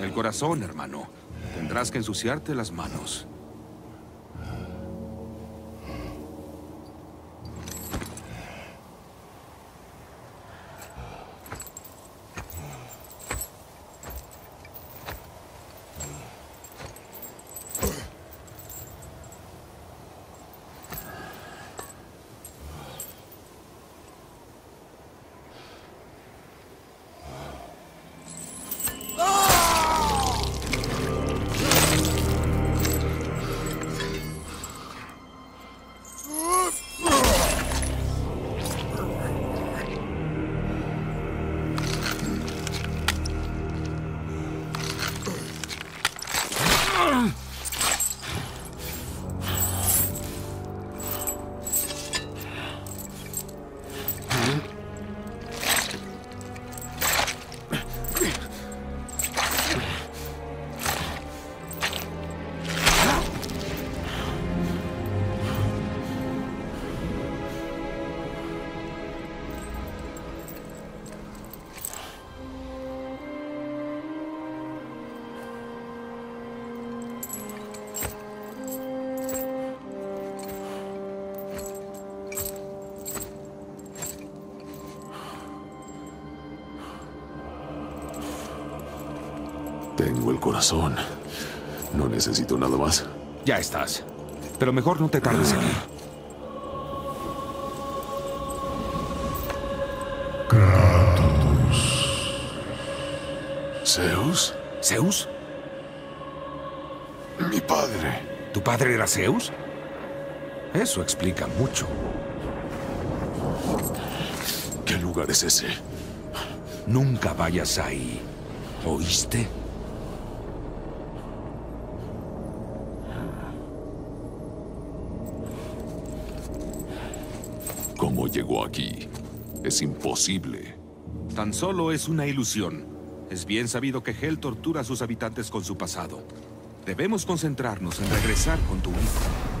El corazón, hermano. Tendrás que ensuciarte las manos. Ugh! Tengo el corazón. No necesito nada más. Ya estás. Pero mejor no te tardes aquí. ¿Zeus? ¿Zeus? Mi padre. ¿Tu padre era Zeus? Eso explica mucho. ¿Qué lugar es ese? Nunca vayas ahí. ¿Oíste? ¿Cómo llegó aquí? Es imposible. Tan solo es una ilusión. Es bien sabido que Hell tortura a sus habitantes con su pasado. Debemos concentrarnos en regresar con tu hijo.